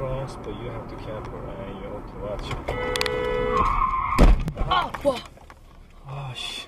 cross, but you have to careful, right? You have to watch. Oh, oh 아, 씨.